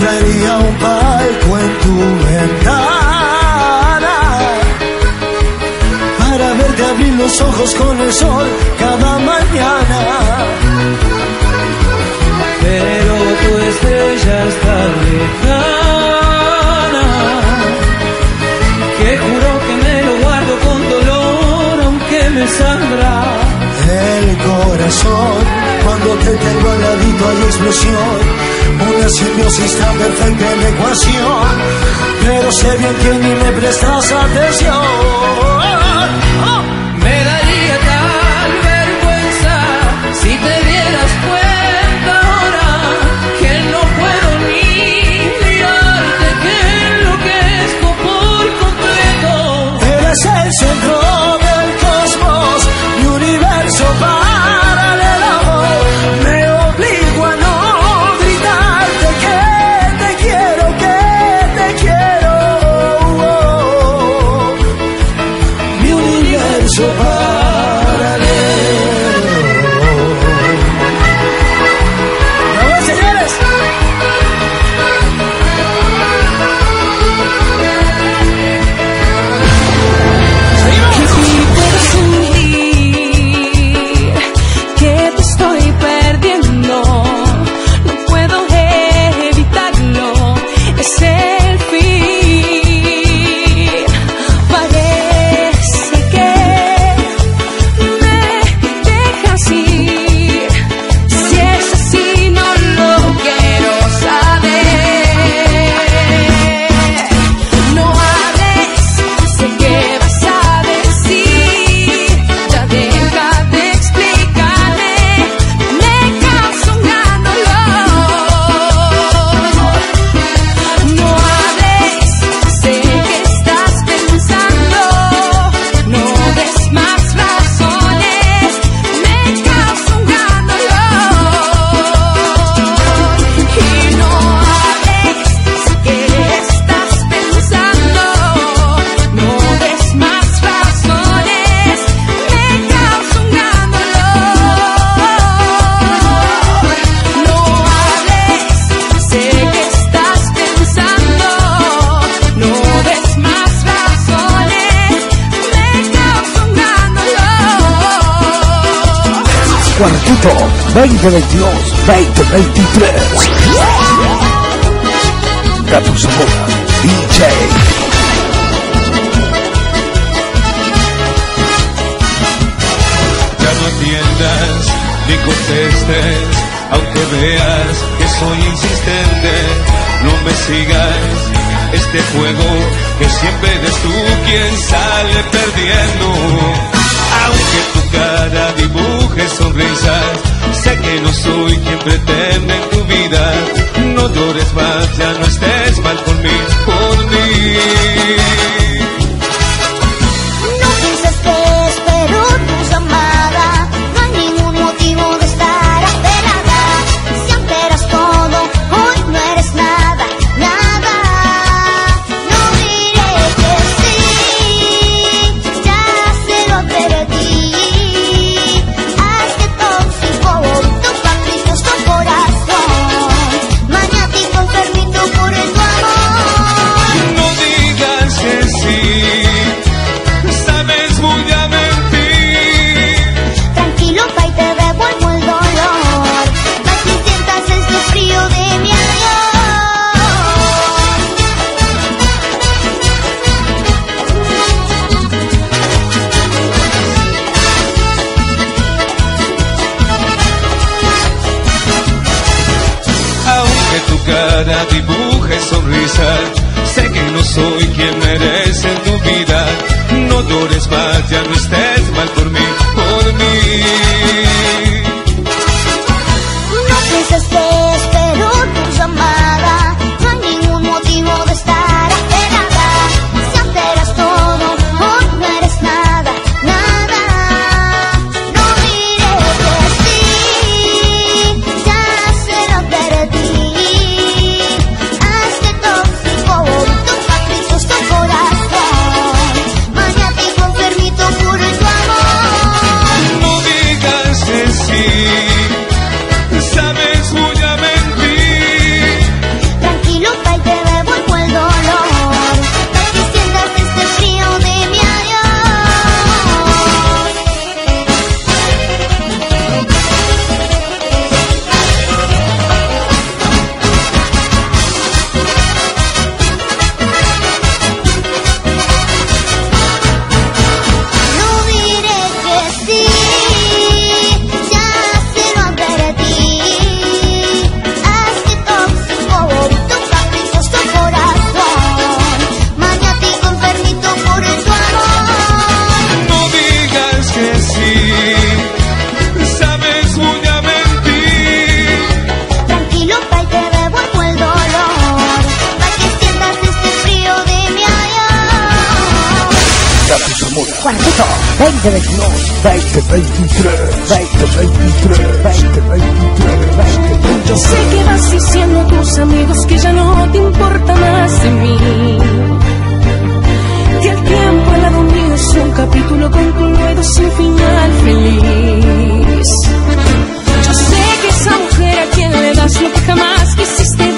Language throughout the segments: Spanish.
compraría un palco en tu ventana para verte abrir los ojos con el sol cada mañana. Pero tu estrella está lejana, que juro que me lo guardo con dolor aunque me sangra. El corazón. Cuando te tengo al ladito hay explosión, una simbiosis tan perfecta en la ecuación. Pero sé bien que ni me prestas atención. Cuartito 2022-2023. Gato Zamora, DJ. Ya no atiendas ni contestes, aunque veas que soy insistente. No me sigas este juego, que siempre eres tú quien sale perdiendo. Aunque tu cara dibuje sonrisas, sé que no soy quien pretende tu vida. No llores. cuarteto. 2022, 2023, 2023, 2023, Yo sé que vas diciendo a tus amigos que ya no te importa más de mí. Que el tiempo al lado mío es un capítulo concluido sin final feliz. Yo sé que esa mujer a quien le das lo que jamás quisiste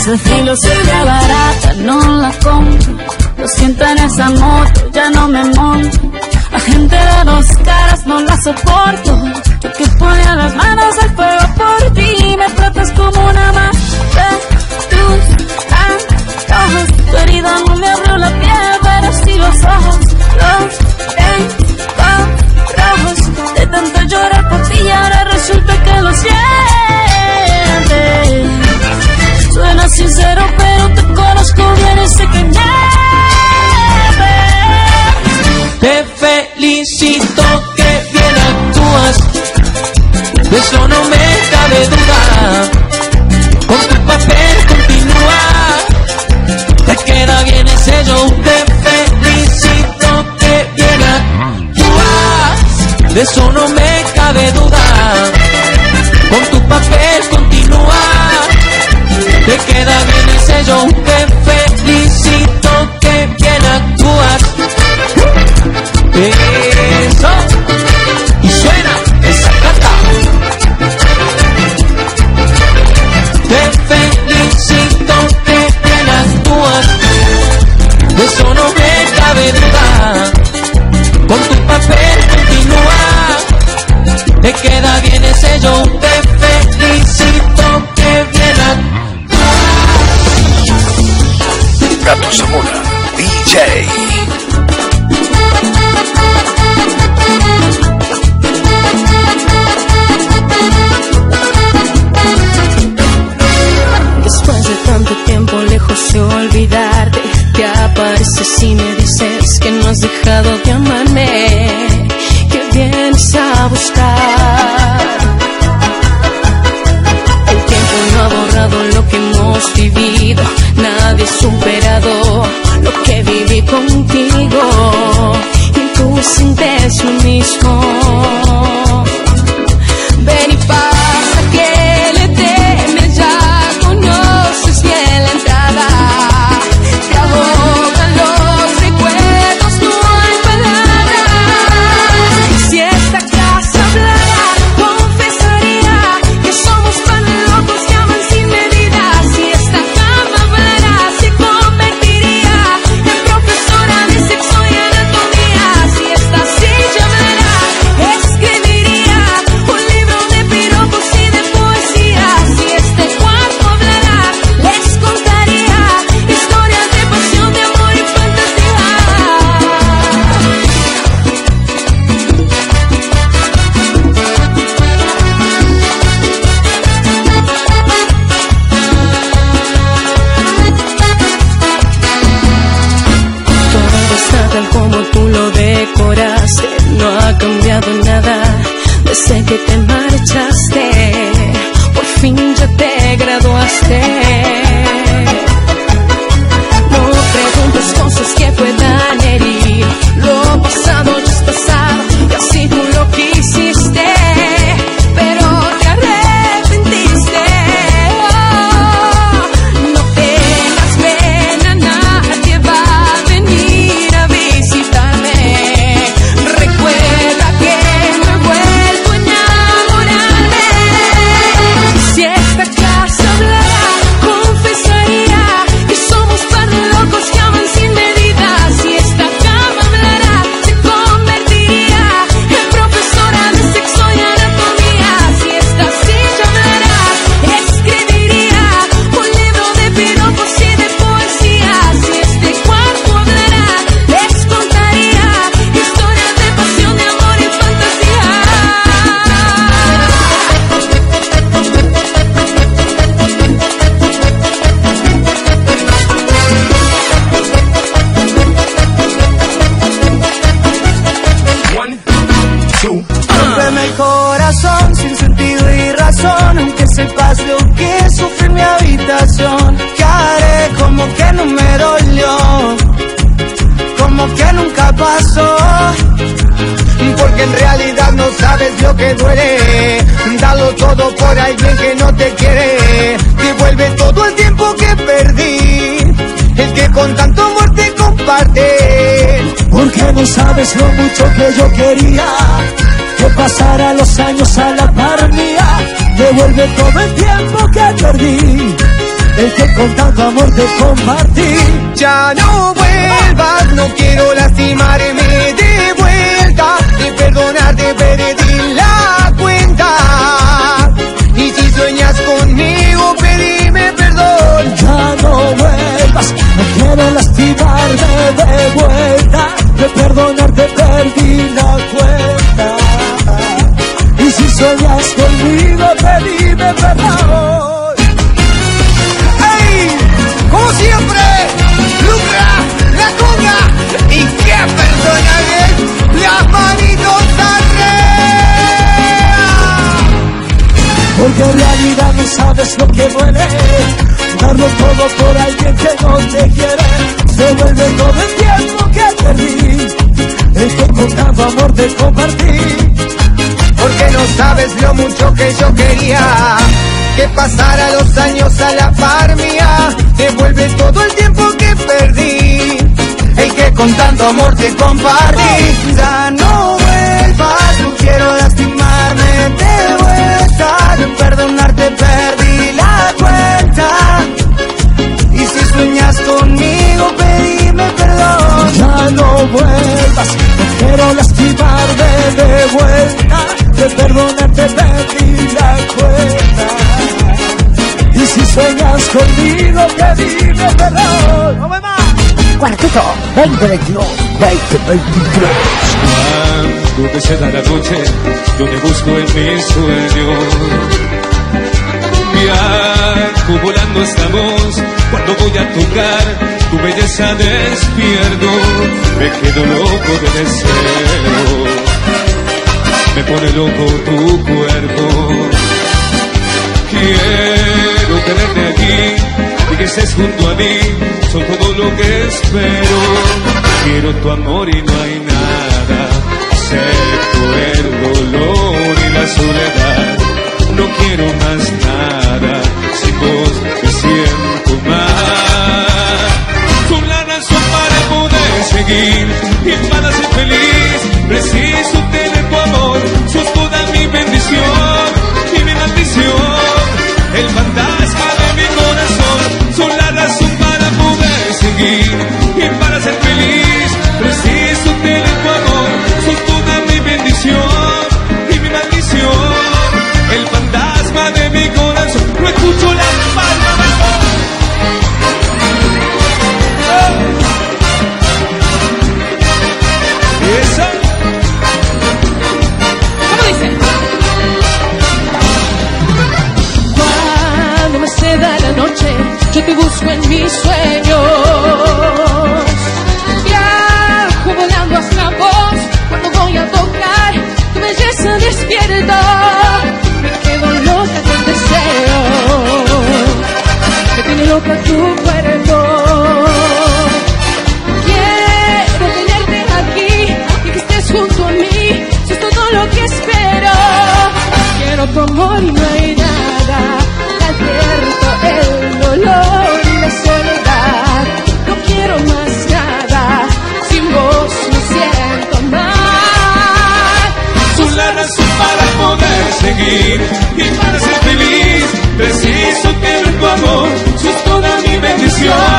Esa filosofía barata no la compro. Lo siento en esa moto, ya no me monto. La gente de dos caras no la soporto. Yo que ponía las manos felicito que bien actúas, de eso no me cabe duda. Con tu papel continúa, te queda bien ese show, te felicito que bien actúas, de eso no me cabe duda. Con tu papel continúa, te queda bien ese show. possa buscar. Fin ya te graduaste. Lo que duele. Dalo todo por alguien que no te quiere. Devuelve todo el tiempo que perdí. El que con tanto amor te comparte. Porque no sabes lo mucho que yo quería. Que pasara los años a la par mía. Devuelve todo el tiempo que perdí. El que con tanto amor te compartí. Ya no vuelvas, no quiero lastimarme de vuelta. De perdonarte perdí De perdonarte perdí la cuenta. Y si sueñas conmigo, pedime perdón. ¡Ey! Como siempre, lucra la conga y que personaje las manitos arriba. Porque en realidad no sabes lo que duele. Darlo todo por alguien que no te quiere. Devuelve todo el te compartí. Porque no sabes lo mucho que yo quería. Que pasara los años a la par mía. Devuelve todo el tiempo que perdí. El que con tanto amor te compartí. Ya no vuelvas, no quiero lastimarme de vuelta. De perdonarte perdí la cuenta. Y si sueñas conmigo, pedime perdón. Ya no vuelvas, vuelta. De perdonarte perdí la cuenta. Y si sueñas conmigo, pedime perdón. ¡No me! Cuarteto 2022, 2023. Cuando que se da la noche, yo te busco en mis sueños. Viajo volando esta voz, cuando voy a tocar tu belleza despierto, me quedo loco de deseo. Me pone loco tu cuerpo. Quiero tenerte aquí y que estés junto a mí, son todo lo que espero. Quiero tu amor y no hay nada, excepto el dolor hay nada, dolor y soledad. No quiero más nada, sin vos me siento mal. Sos la razón para poder seguir y para ser feliz. Preciso tener tu amor, sos toda mi bendición.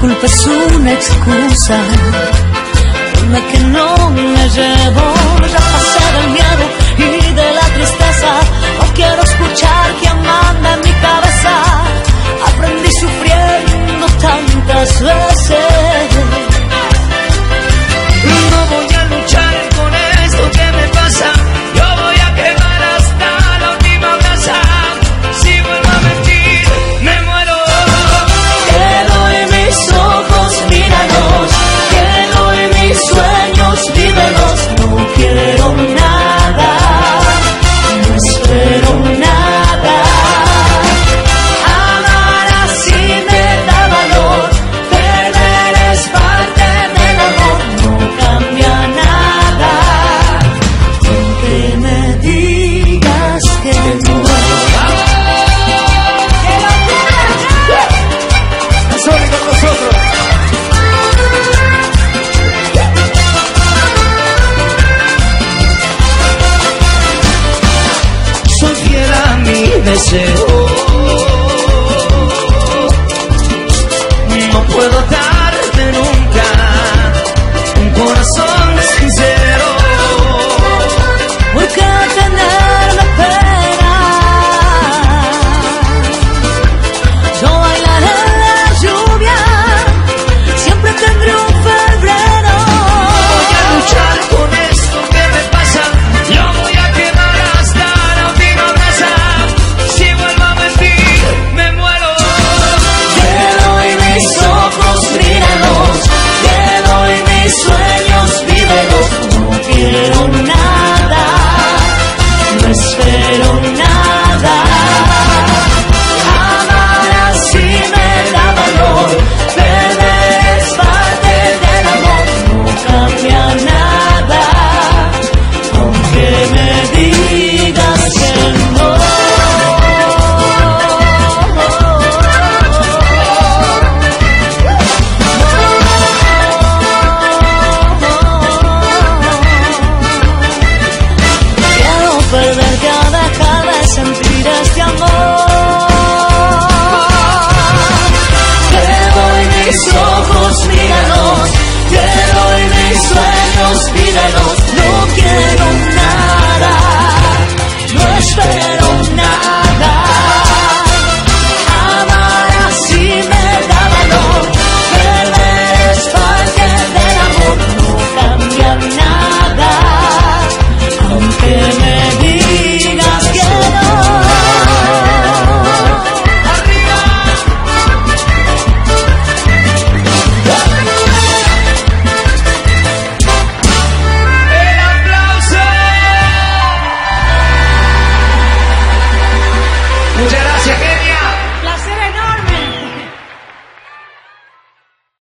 culpa es una excusa. Dime que no me la llevo, ya pasé del miedo y de la tristeza. No quiero escuchar quien manda en mi cabeza. Aprendí sufriendo tantas veces.